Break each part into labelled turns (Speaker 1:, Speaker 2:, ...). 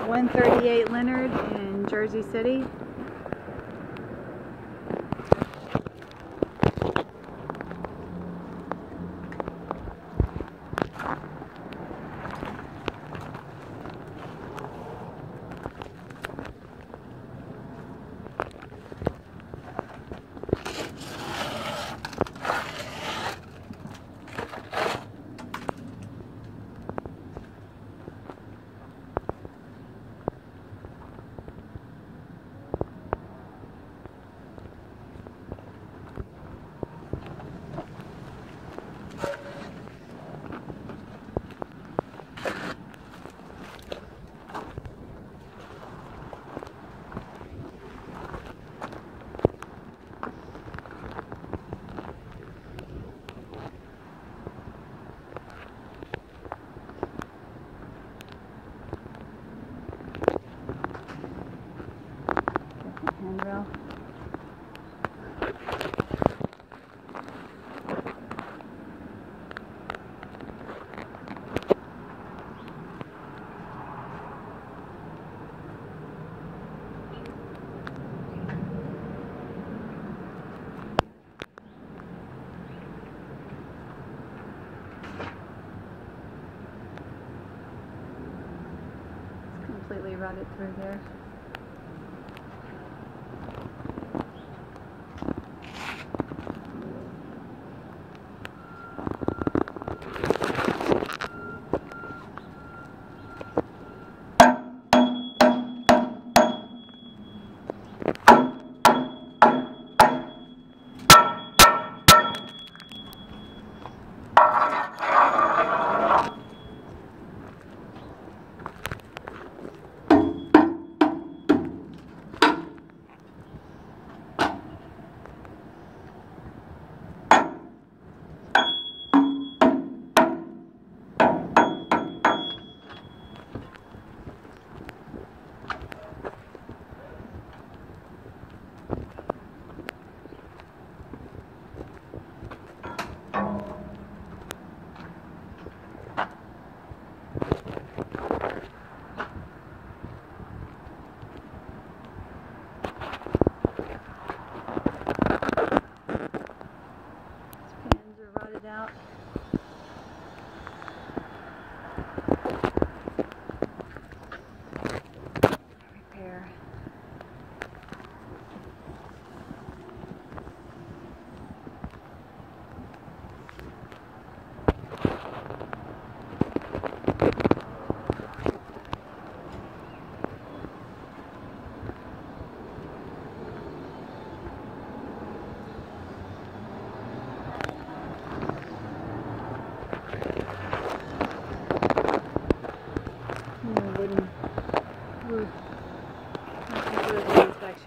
Speaker 1: One thirty-eight Leonard in Jersey City. Completely rutted through there.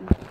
Speaker 1: Thank you.